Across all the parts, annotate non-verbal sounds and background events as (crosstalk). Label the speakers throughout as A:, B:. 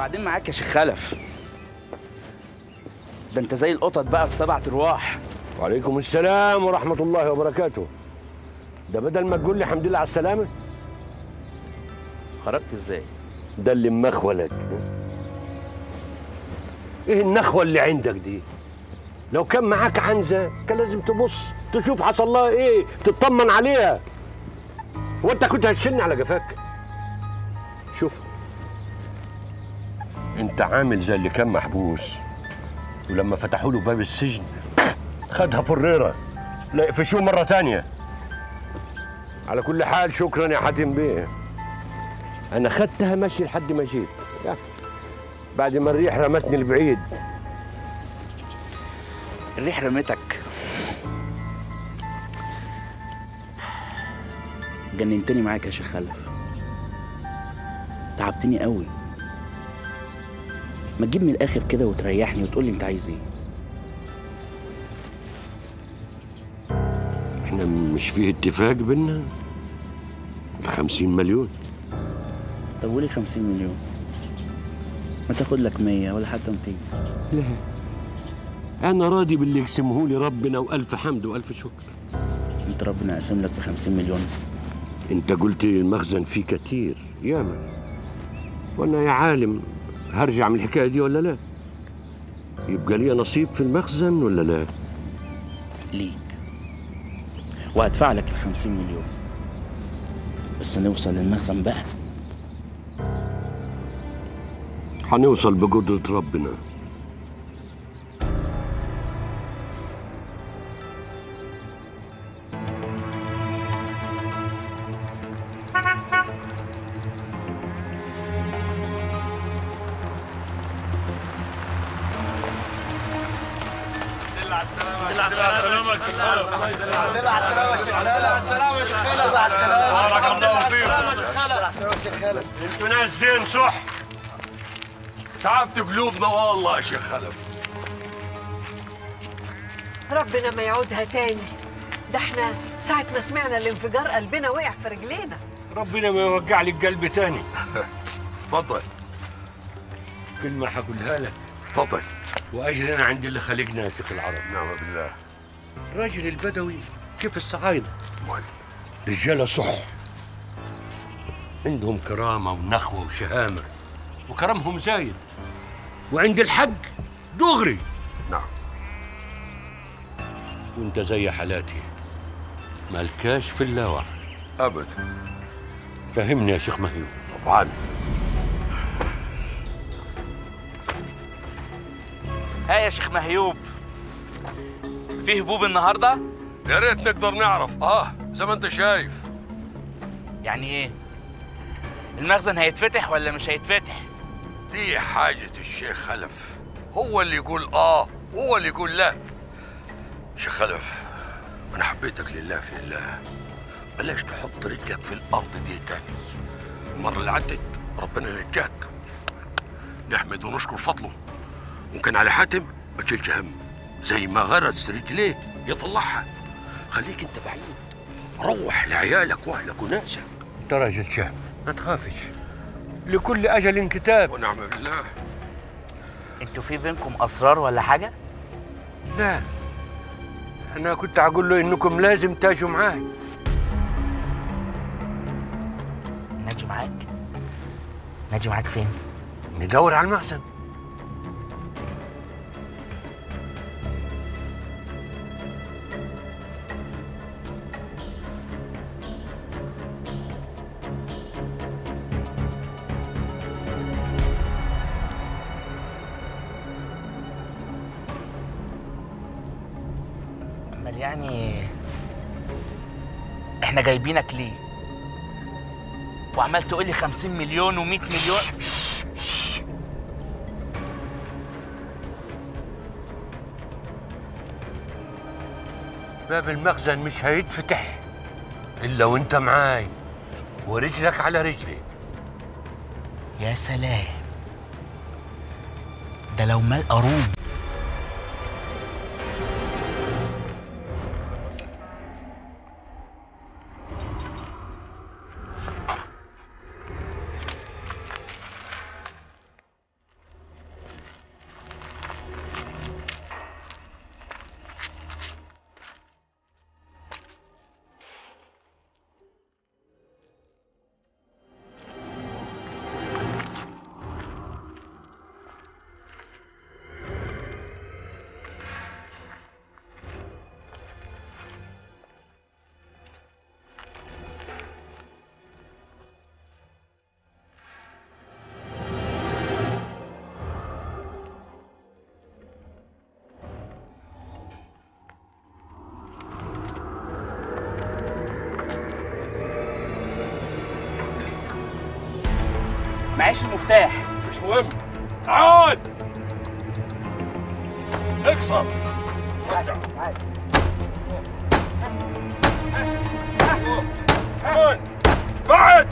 A: وبعدين معاك يا شيخ خلف. ده انت زي القطط بقى بسبعة ارواح
B: وعليكم السلام ورحمة الله وبركاته. ده بدل ما تقول لي الحمد لله على السلامة.
A: خرجت إزاي؟
B: ده اللي مخولك. إيه النخوة اللي عندك دي؟ لو كان معاك عنزة كان لازم تبص تشوف حصل لها إيه تطمن عليها. وانت كنت هتشن على جفاك. شوف. انت عامل زي اللي كان محبوس. ولما فتحوا له باب السجن خدها فريرة. لا يقفشوه مرة تانية. على كل حال شكرا يا حاتم بيه. أنا خدتها ماشي لحد ما جيت. بعد ما الريح رمتني لبعيد
A: الريح رمتك. جننتني معاك يا شيخ خلف. تعبتني قوي. ما تجيب من الآخر كده وتريحني وتقول لي أنت عايز إيه؟
B: إحنا مش فيه اتفاق بينا؟ الخمسين مليون.
A: طب وليه 50 مليون. ما تاخد لك 100 ولا حتى 200
B: لا. أنا راضي باللي يقسمه لي ربنا وألف حمد وألف شكر.
A: انت ربنا قاسم لك ب 50 مليون.
B: أنت قلت لي المخزن فيه كتير. ياما. وأنا يا عالم هرجع من الحكاية دي ولا لا؟ يبقى لي نصيب في المخزن ولا لا؟
A: ليك. وهدفع لك ال 50 مليون. بس نوصل للمخزن بقى.
B: هنوصل بقدرة ربنا. أنتوا ناس زين صح تعبت قلوبنا والله يا شيخ خلف
C: ربنا ما يعودها تاني. ده إحنا ساعة ما سمعنا الانفجار قلبنا وقع في رجلينا.
B: ربنا ما يوجع لي القلب تاني. (laughs)
D: تفضل.
B: كلمة هقولها لك.
D: تفضل.
B: وأجرنا عند اللي خلقنا يا شيخ العرب.
D: نعم بالله.
B: الراجل البدوي كيف الصعايدة؟
D: مال.
B: رجالة صح. عندهم كرامة ونخوة وشهامة. وكرمهم زايد. وعند الحق دغري.
D: نعم.
B: وانت زي حالاتي. مالكاش في اللاوع
D: ابدا
B: فهمني يا شيخ مهيو.
D: طبعا.
A: ها يا شيخ مهيوب؟ في هبوب النهارده؟
D: يا ريت نقدر نعرف. آه. زي ما أنت شايف.
A: يعني إيه؟ المخزن هيتفتح ولا مش هيتفتح؟
D: دي حاجة الشيخ خلف. هو اللي يقول آه وهو اللي يقول لا. شيخ خلف أنا حبيتك لله في الله. بلاش تحط رجلك في الأرض دي تاني. المرة اللي عدت ربنا نجاك. نحمد ونشكر فضله. ممكن على حاتم ما تشيلش هم. زي ما غرس رجليه يطلعها. خليك انت بعيد. روح لعيالك واهلك وناسك.
B: انت راجل شهم. ما تخافش. لكل أجل كتاب.
D: ونعم بالله.
A: أنتوا في بينكم أسرار ولا حاجة؟
B: لا. أنا كنت أقول له إنكم لازم تاجوا معاي.
A: ناجي معاك؟ ناجي معاك فين؟
B: ندور على المخزن
A: يعني إحنا جايبينك ليه؟ وعمال تقول لي 50 مليون و100 مليون؟
B: باب المخزن مش هيتفتح إلا وأنت معاي ورجلك على رجلي.
A: يا سلام. ده لو مال قارون
E: معيش المفتاح.
B: مش مهم. تعال. اكسر. وسع. بعد.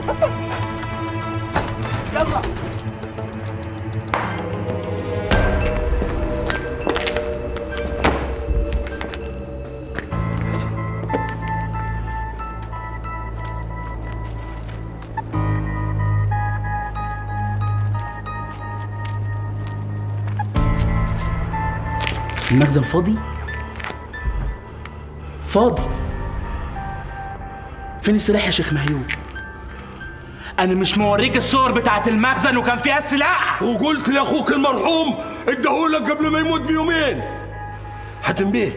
E: يلا (laughs)
A: المخزن فاضي؟ فاضي. فين السلاح يا شيخ مهيوب أنا مش موريك الصور بتاعت المخزن وكان فيها السلاح.
B: وقلت لأخوك المرحوم اداهولك قبل ما يموت بيومين. حاتم بيه.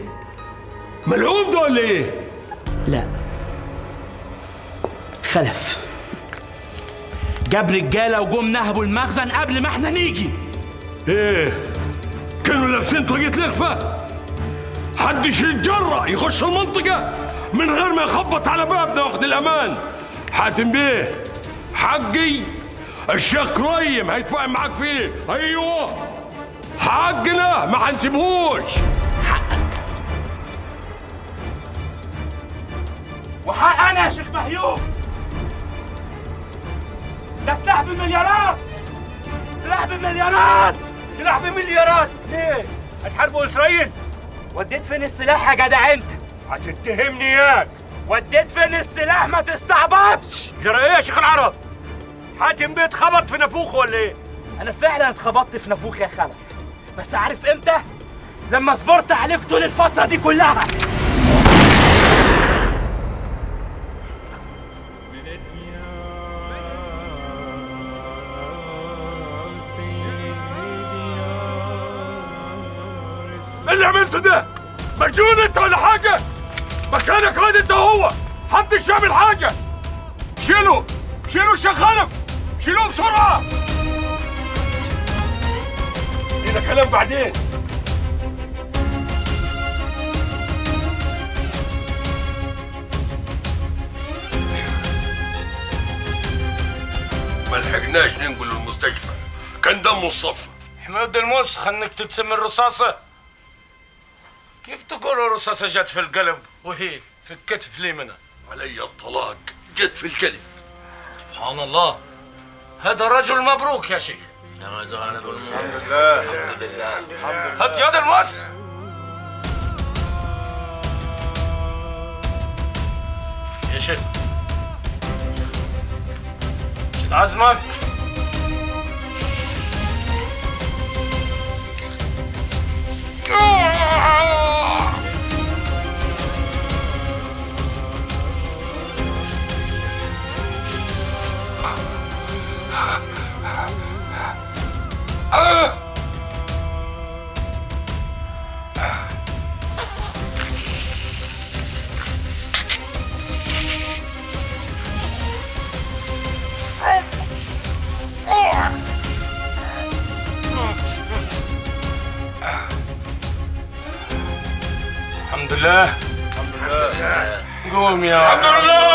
B: ملعوب ده ولا إيه؟
A: لا. خلف. جاب رجالة وجم نهبوا المخزن قبل ما إحنا نيجي.
B: إيه؟ لابسين طاقية لخفة حدش يتجرأ يخش المنطقة من غير ما يخبط على بابنا وقت الأمان. حاتم بيه حقي. الشيخ كريم هيتفاهم معاك فيه. أيوه. حقنا ما حنسيبهوش.
E: وحق أنا يا شيخ مهيوب ده سلاح بمليارات سلاح بمليارات سلاح بمليارات ليه؟ هتحاربوا إسرائيل وديت فين السلاح يا جدع أنت؟ هتتهمني إياك وديت فين السلاح ما تستعبطش جرى إيه يا شيخ العرب؟ حاتم بيه اتخبط في نافوخه ولا إيه؟ أنا فعلا اتخبطت في نافوخ يا خلف بس عارف إمتى؟ لما صبرت عليك طول الفترة دي كلها
B: اللي عملته ده؟ مجنون انت ولا حاجة؟ مكانك غاد انت هو محدش يعمل حاجة. شيلوا شيلوا الشيخ خلف. شيلوه بسرعة. لينا كلام بعدين؟ ما لحقناش ننقل المستشفى. كان دمه الصف.
F: حمود المسخ انك تتسمي الرصاصة. كيف تقول الرصاصة جت في القلب وهي في الكتف اليمنى؟
B: علي الطلاق جت في الكلب.
F: سبحان الله. هذا رجل مبروك يا شيخ. هات يد المس يا شيخ. شد عزمك الحمد لله الحمد لله قوم يا
B: الحمد لله